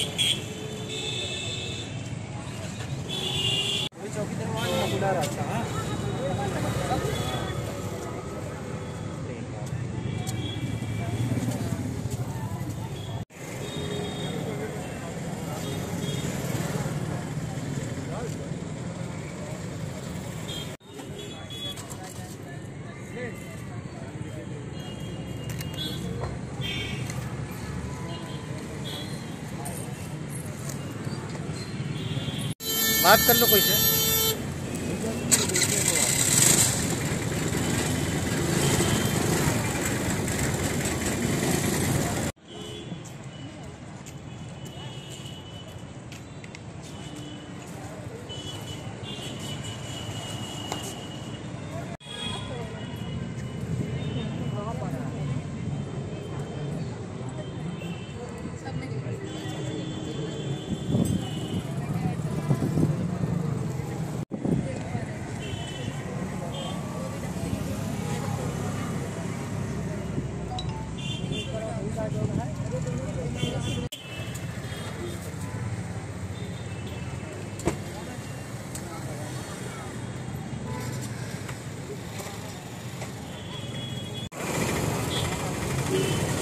चौकी दरवाजा खुला रहता बात कर लो कोई से Yeah.